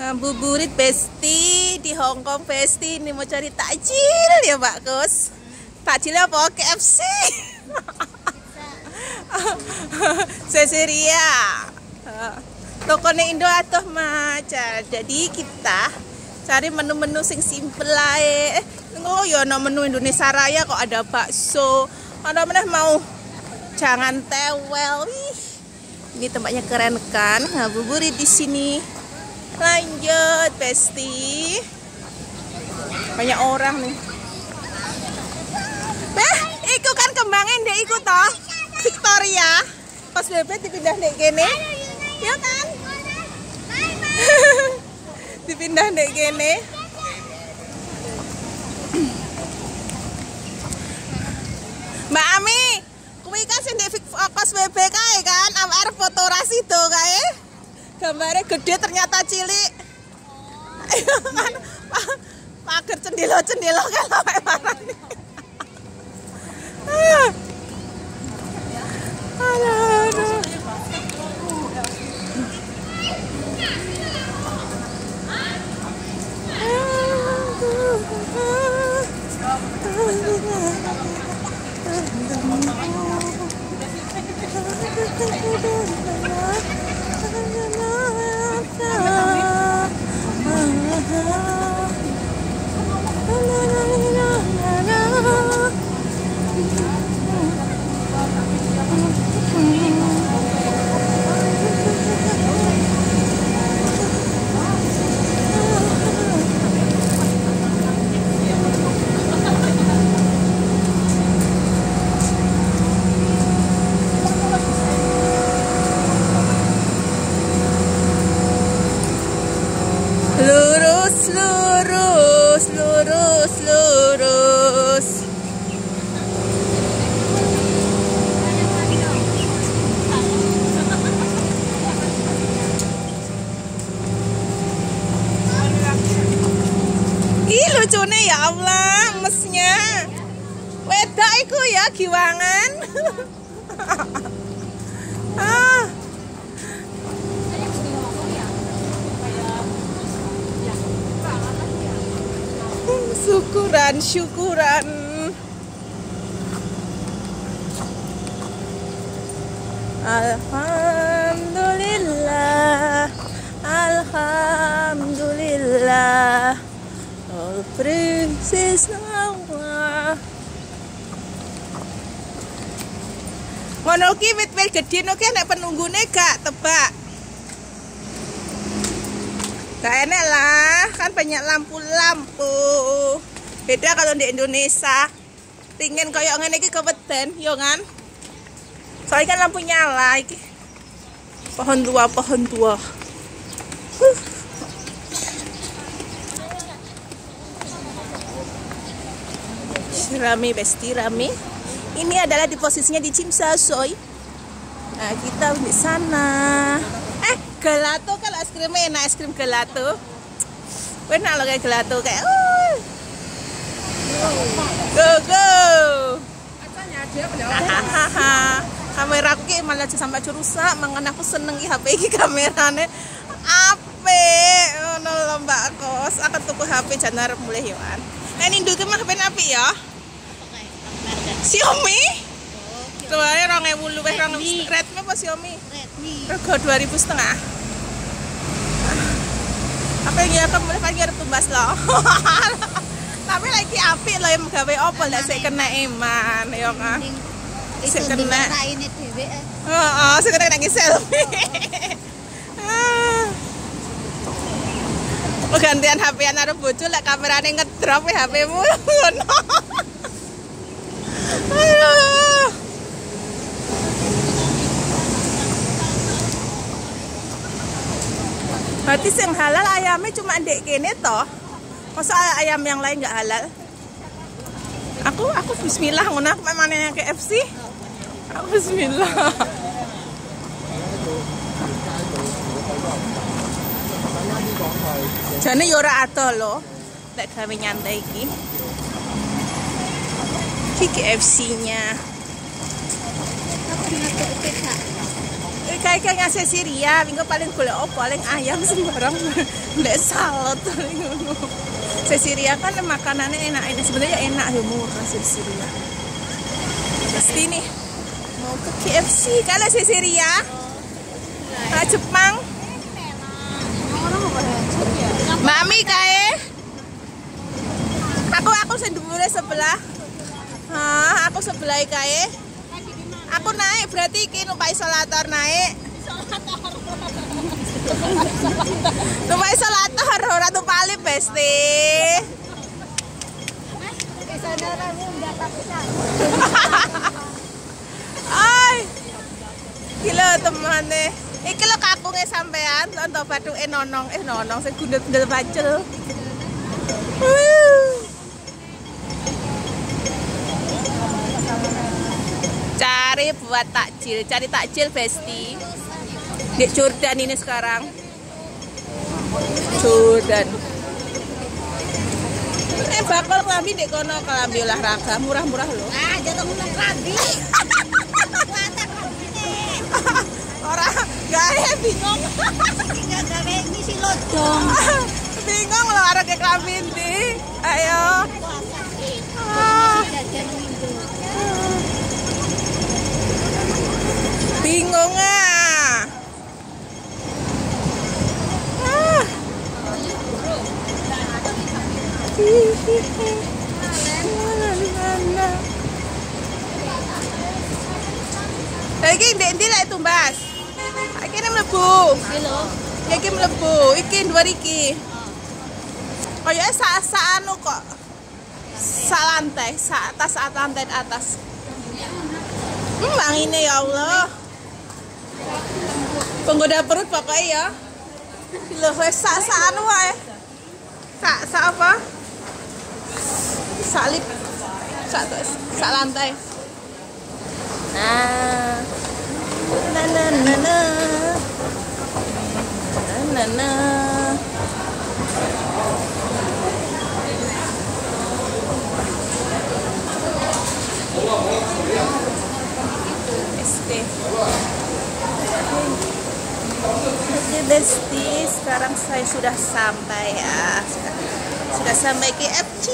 Ngabuburit Besti di Hong Kong Besti ini mau cari takjil ya Mbak Kus. Takjilnya apa? KFC. Seseria. Tokonya Indo atau maca. Jadi kita cari menu-menu sing simple lah. Oh ya no menu Indonesia Raya kok ada bakso. Ada mana mau jangan tewel. Wih. Ini tempatnya keren kan? Ngabuburit di sini. Lanjut, Besti. Banyak orang nih. Eh, ikut kan kembangin deh ikut toh. Victoria. Pas bebek dipindah dek gini. Ya kan? dipindah dek gini. Mbak Ami, kuwi kan sing ndek kos bebek kae kan, Gambarnya gede ternyata cilik. kan pagar cendelo-cendelo kan sampai marani. aduh, aduh. Iku ya giwangan. ah. syukuran syukuran Alhamdulillah Alhamdulillah All praises Allah Ngono ki wit-wit gedhe no ki nek penunggune gak tebak Gak enak lah, kan banyak lampu-lampu. Beda kalau di Indonesia. Tingin kayak ngene iki keweden, yo kan? Soalnya kan lampu nyala iki. Pohon tua, pohon tua. Huh. Rame besti rame. Ini adalah di posisinya di Cimsasoy. Nah, kita di sana. Eh, gelato kan es krimnya enak es krim gelato. Enak loh kayak gelato kayak. Uh. Go go. Hahaha. Kamera aku kayak malah sampai rusak, makanya aku seneng HP iki kamerane. Ape, ngono lho Mbak Kos. Aku tuku HP janar mulai yoan. Ini dulu mah HP ya. Xiaomi? Tuane 2000 luwih 2000 Redmi apa Xiaomi? Redmi. Rego 2000 setengah. Apa yang aku mulai pagi harus tumbas loh. Tapi lagi api loh yang gawe opel ndak sik kena iman ya kan. Itu Sik kena. dhewe. eh. Heeh, sik kena nangis selfie. Oh, gantian HP-an karo bojo lek kamerane ngedrop HP-mu ngono. Berarti yang halal ayamnya cuma dek kene toh. Masa ayam yang lain nggak halal? Aku aku bismillah ngono aku memang yang KFC. Aku bismillah. Jane yo ora ado lho. Lek gawe nyantai iki. Iki KFC-nya. Eh, kayak kayak ngasih Syria, minggu paling golek opo, paling ayam sembarang, ndek salad. Syria kan makanannya enak, ini sebenarnya enak ya murah Syria. Pasti nih mau ke KFC kalau Syria, ke Jepang. Mami kae. Aku aku sendiri sebelah. Aku sebelah kae. Aku naik berarti iki numpak isolator naik. Numpak isolator ora numpak lift besti. Ay. Gila temane. Iki lho kakunge sampean, untuk batu eh nonong, eh nonong sing gundel-gundel bacel. Wuh. Cari buat takjil, cari takjil Besti. Di Jordan ini sekarang. Jordan. Eh bakal kelambi di kono kelambi olahraga murah-murah loh. Ah, jatuh ngomong krabi. Orang gaya bingung. Enggak gawe ngisi lodong. bingung loh ada kayak kelambi. Ayo. Ah, Jajan minggu. Bingung ah. Ah. Lagi ndek ndi lek tumbas. Iki nem mlebu. Iki mlebu. Iki dua iki. Kayaknya sa sa anu kok. Sa lantai, sa atas sa lantai atas. Hmm, ini ya Allah. Penggoda perut pokoknya ya. Loh, wes sa sa anu wae. Sa sa apa? Salib. Sa sa lantai. Nah. Na na na na. Na na na. Besti. Oke Besti, sekarang saya sudah sampai ya. Sudah, sampai ke FG.